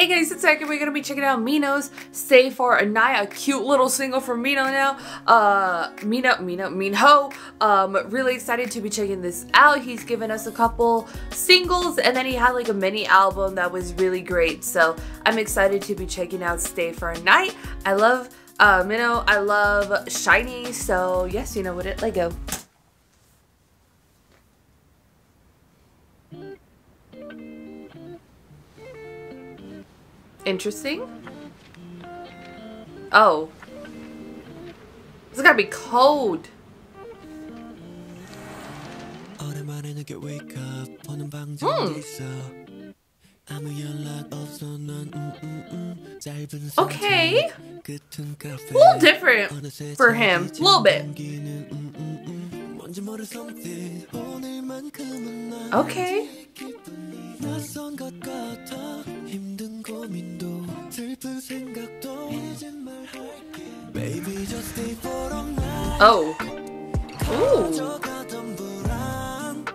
Hey guys, it's Zach and we're gonna be checking out Mino's Stay for a Night, a cute little single from Mino now. Uh, Mino, Mino, Minho. Um, really excited to be checking this out. He's given us a couple singles and then he had like a mini album that was really great. So I'm excited to be checking out Stay for a Night. I love uh, Mino, I love SHINee. So yes, you know what it, let go. Interesting. Oh. This gotta be cold. Hmm. Okay. A little different for him. A little bit. Okay. Oh. Ooh.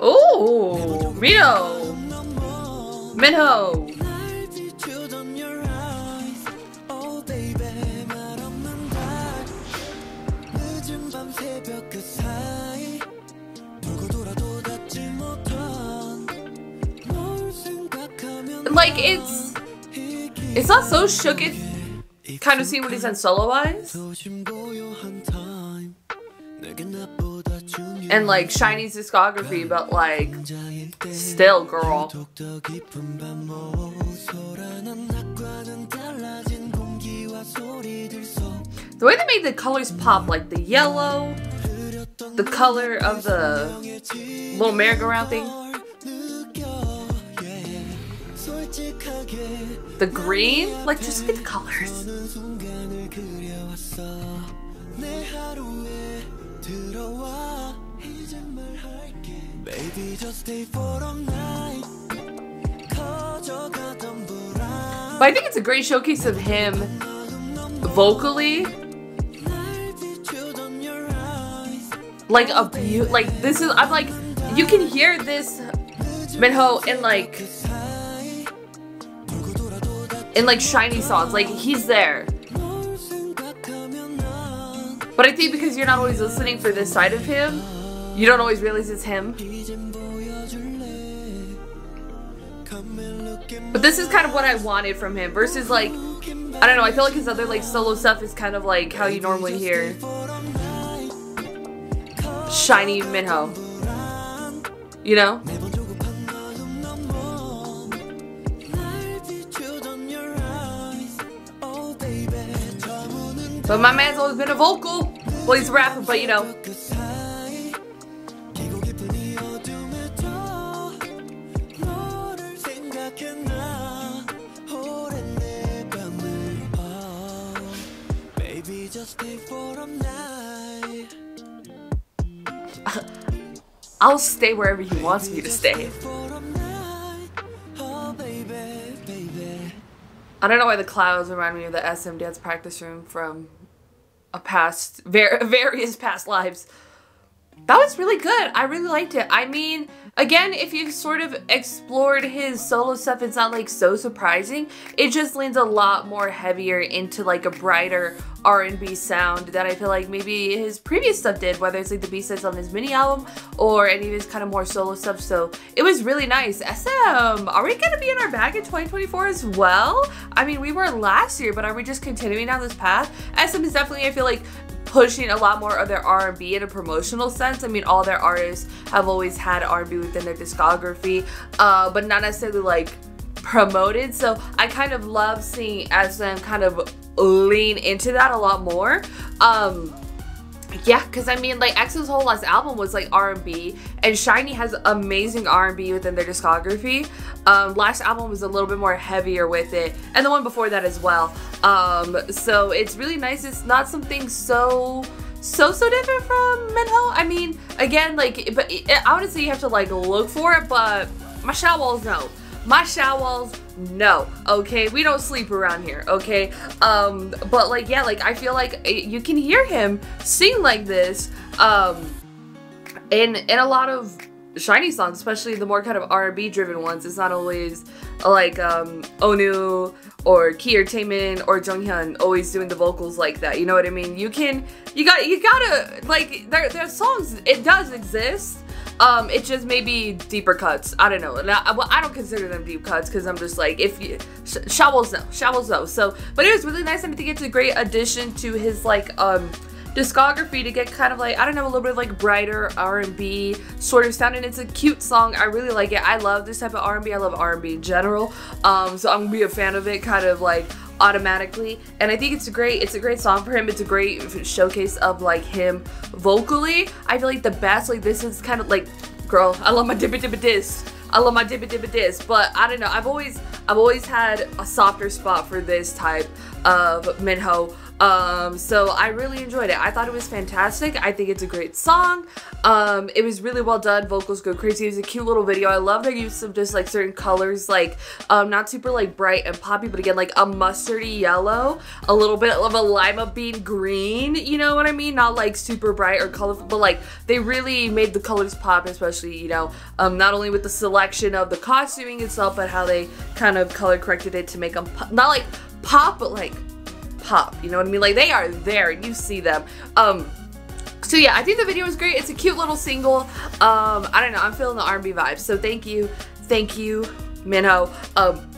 Ooh. Rio. Minho. Like it's it's not so shook it kind of seen what he said solo wise. And like SHINee's discography, but like still girl. The way they made the colors pop, like the yellow, the color of the little merry-go-round thing. The green? Like, just get the colors. But I think it's a great showcase of him vocally. Like a beaut like this is I'm like you can hear this Minho in like in like SHINee songs. Like he's there. But I think because you're not always listening for this side of him, you don't always realize it's him. But this is kind of what I wanted from him versus like, I don't know, I feel like his other like solo stuff is kind of like how you normally hear SHINee Minho. You know? But my man's always been a vocal. Well, he's rapper, but you know. I'll stay wherever he wants me to stay. I don't know why the clouds remind me of the SM dance practice room from a past, ver various past lives. That was really good. I really liked it. I mean, again, if you've sort of explored his solo stuff, it's not like so surprising. It just leans a lot more heavier into like a brighter R&B sound that I feel like maybe his previous stuff did, whether it's like the B-sides on his mini album or any of his kind of more solo stuff. So it was really nice. SM, are we gonna be in our bag in 2024 as well? I mean, we were last year, but are we just continuing down this path? SM is definitely, I feel like, pushing a lot more of their R&B in a promotional sense. I mean, all their artists have always had R&B within their discography, uh, but not necessarily like promoted. So I kind of love seeing SM kind of lean into that a lot more. Um, yeah, because I mean, like x's whole last album was like R&B, and SHINee has amazing R&B within their discography. Um, last album was a little bit more heavier with it, and the one before that as well. Um, so it's really nice. It's not something so so so different from Minho. I mean, again, like, but it, I would say you have to like look for it, but my Shawols no. My Shawols no okay we don't sleep around here okay um but like yeah like i feel like eh, you can hear him sing like this um in in a lot of SHINee songs, especially the more kind of R&B driven ones. It's not always like um, Onew or Key and Taemin or Jonghyun always doing the vocals like that. You know what I mean? You can, you got, you gotta like there, there's songs. It does exist. Um, it just maybe deeper cuts. I don't know. I, well, I don't consider them deep cuts because I'm just like, if you, sh Shawols no, Shawols no. So, but it was really nice and I think it's a great addition to his like, um, discography to get kind of like I don't know a little bit of like brighter R&B sort of sound and it's a cute song. I really like it. I love this type of R&B I love R&B in general um, so I'm gonna be a fan of it kind of like automatically and I think it's a great it's a great song for him. It's a great showcase of like him vocally. I feel like the best like this is kind of like girl I love my dibba dibba dis I love my dibba dibba dis but I don't know. I've always I've always had a softer spot for this type of Minho um, so I really enjoyed it. I thought it was fantastic. I think it's a great song. Um, it was really well done. Vocals go crazy. It was a cute little video. I love their use of just like certain colors, like um, not super like bright and poppy, but again like a mustardy yellow, a little bit of a lima bean green. You know what I mean? Not like super bright or colorful, but like they really made the colors pop, especially you know um, not only with the selection of the costuming itself, but how they kind of color corrected it to make them pop. not like pop, but like pop. You know what I mean? Like they are there and you see them. Um, so yeah, I think the video was great. It's a cute little single. Um, I don't know. I'm feeling the R&B vibes. So thank you. Thank you, Minho. Um,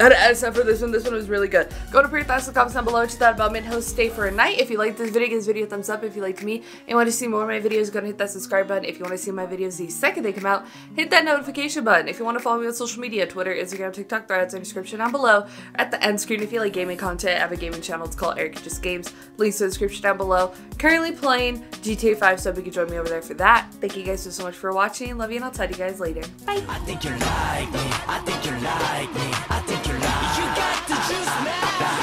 except for this one, this one was really good. Go to pretty fast in the comments down below what you thought about Minho Stay for a Night. If you liked this video, give this video a thumbs up. If you liked me and want to see more of my videos, go and hit that subscribe button. If you want to see my videos the second they come out, hit that notification button. If you want to follow me on social media, Twitter, Instagram, TikTok, threads, in the description down below. At the end screen, if you like gaming content, I have a gaming channel. It's called Erika Just Games. Links in the description down below. Currently playing GTA 5, so if you can join me over there for that. Thank you guys so much for watching. Love you, and I'll to you guys later. Bye to choose now.